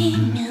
me.